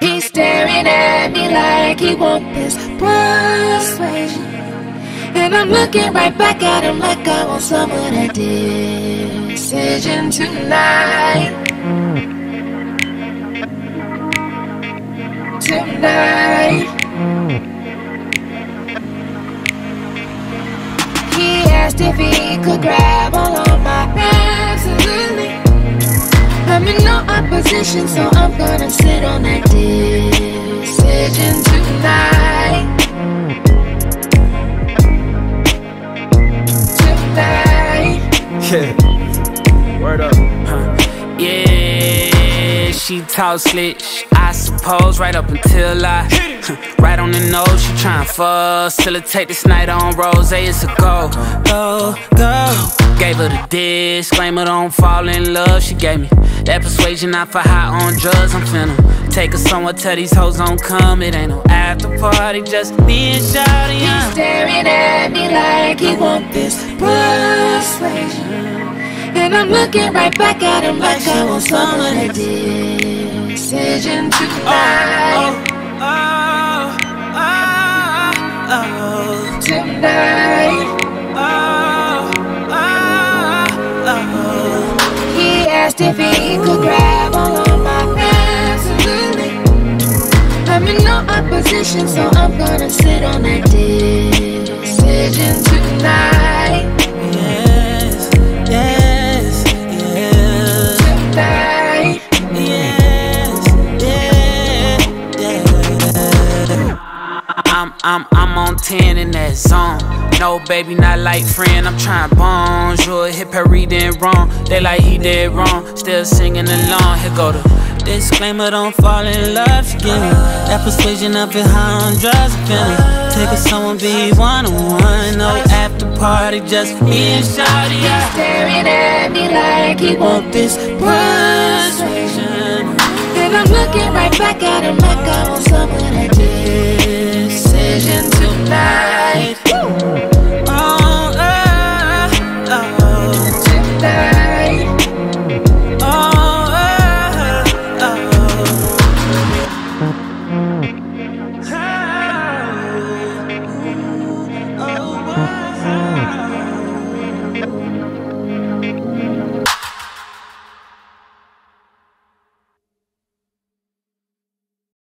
He's staring at me like he wants this persuasion. And I'm looking right back at him like I want some of that decision tonight. Tonight. He asked if he could grab all opposition, so I'm gonna sit on that decision tonight. Tonight. Yeah. Word up. Huh. Yeah, she talk slick, I suppose, right up until I right on the nose. She tryin' tryna facilitate this night on rose. It's a go, go, go. Gave her the disclaimer, don't fall in love. She gave me that persuasion, not for high on drugs. I'm finna take her somewhere, tell these hoes don't come. It ain't no after party, just me and Shawty. He's uh. staring at me like he want this persuasion. And I'm looking right back at him like I want some of that decision tonight. Oh, oh, oh, Tonight. Asked if he could grab all of my absolutely. I'm in no opposition, so I'm gonna sit on that decision tonight. I'm, I'm, on 10 in that zone. No, baby, not like friend. I'm trying bonjour. Hit Perry then wrong. They like he did wrong. Still singing along. Here go the disclaimer. Don't fall in love. Me that persuasion up and high on drugs. Feeling. Take her someone be one on one. No after party, just me and Shawty. He's staring at me like he want this persuasion. And I'm looking right back at him like I want some of that Thank.